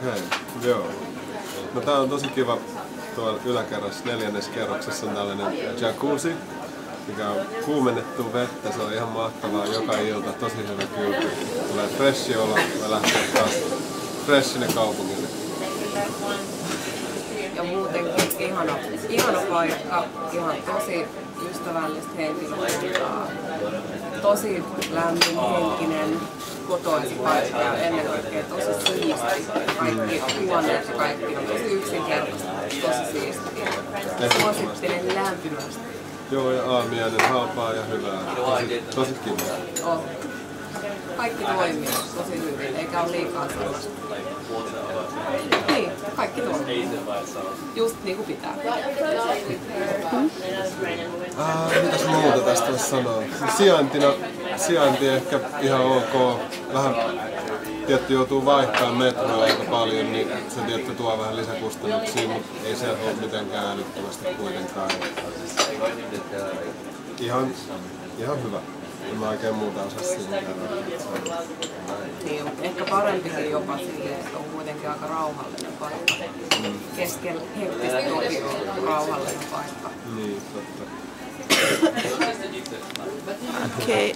Okei, joo. No tää on tosi kiva. Tuolla yläkerrassa neljännes kerroksessa on tällainen jacuzzi, mikä on kuumennettu vettä. Se on ihan mahtavaa joka ilta. Tosi hyvä kylpy. Tulee freshi olo ja lähtee taas freshine kaupungille. Ja muutenkin ihana, ihana paikka, ihan tosi ystävällistä henkilökuntaa, tosi lämmin henkinen, kotoisa paikka ja ennen kaikkea tosi siisti. Kaikki huoneet ja kaikki on tosi yksinkertaista, tosi siistiä. Suosittelen lämpimästi. Joo, ja aamiainen halpaa ja hyvää. Tosi, tosi kiva. On. Kaikki toimii tosi hyvin, eikä ole liikaa sellaista. Niin, kaikki toimii. Just niin kuin pitää. Ah, mitäs muuta tästä voisi sanoa? Sijaintina, sijainti ehkä ihan ok. Vähän tietty joutuu vaihtamaan metroa aika paljon, niin se tietty tuo vähän lisäkustannuksia, mutta ei se ole mitenkään älyttömästi kuitenkaan. Ihan, ihan hyvä. En mä oikein muuta osaa sanoa. Niin, mutta ehkä parempikin jopa silleen, että on kuitenkin aika rauhallinen paikka. Keskellä hektistä Tokioa rauhallinen paikka. Niin, totta. okay.